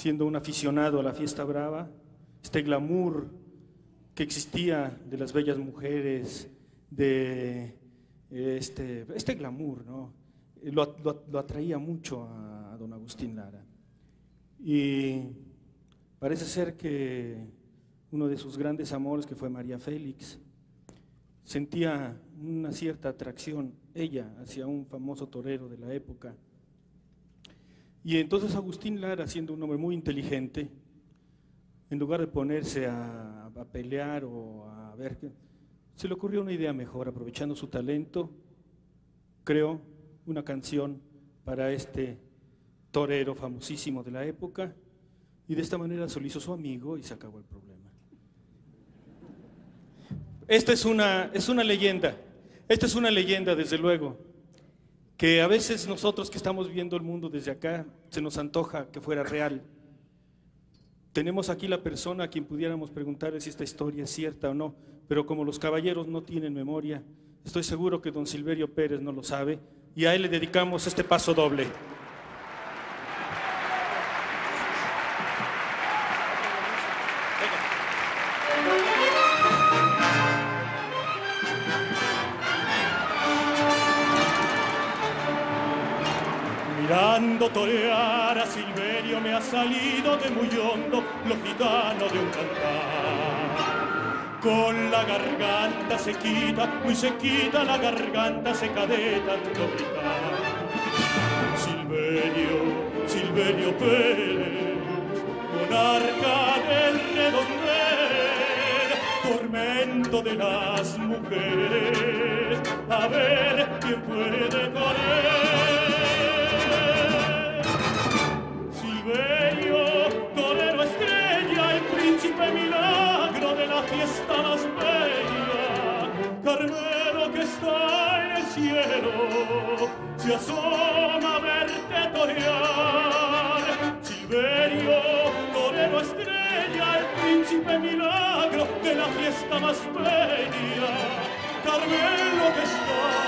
siendo un aficionado a la fiesta brava, este glamour que existía de las bellas mujeres, de este, este glamour, ¿no? Lo, lo atraía mucho a, a don Agustín Lara. Y parece ser que uno de sus grandes amores, que fue María Félix, sentía una cierta atracción, ella, hacia un famoso torero de la época. Y entonces Agustín Lara, siendo un hombre muy inteligente, en lugar de ponerse a, pelear o a ver, se le ocurrió una idea mejor, aprovechando su talento, creó una canción para este torero famosísimo de la época y de esta manera se lo hizo su amigo y se acabó el problema. Esta es una, es una leyenda, esta es una leyenda desde luego, que a veces nosotros que estamos viendo el mundo desde acá se nos antoja que fuera real. Tenemos aquí la persona a quien pudiéramos preguntarle si esta historia es cierta o no, pero como los caballeros no tienen memoria, estoy seguro que don Silverio Pérez no lo sabe y a él le dedicamos este paso doble. Mirando torear a Silverio me ha salido de muy hondo lo gitano de un cantar. Con la garganta se quita, muy se quita la garganta seca de tanto gritar. Silverio, Silverio Pérez, monarca del redondel, tormento de las mujeres, a ver quién puede con cielo, se asoma a verte torear. Silverio, torero estrella, el príncipe milagro de la fiesta más bella, Carmelo que está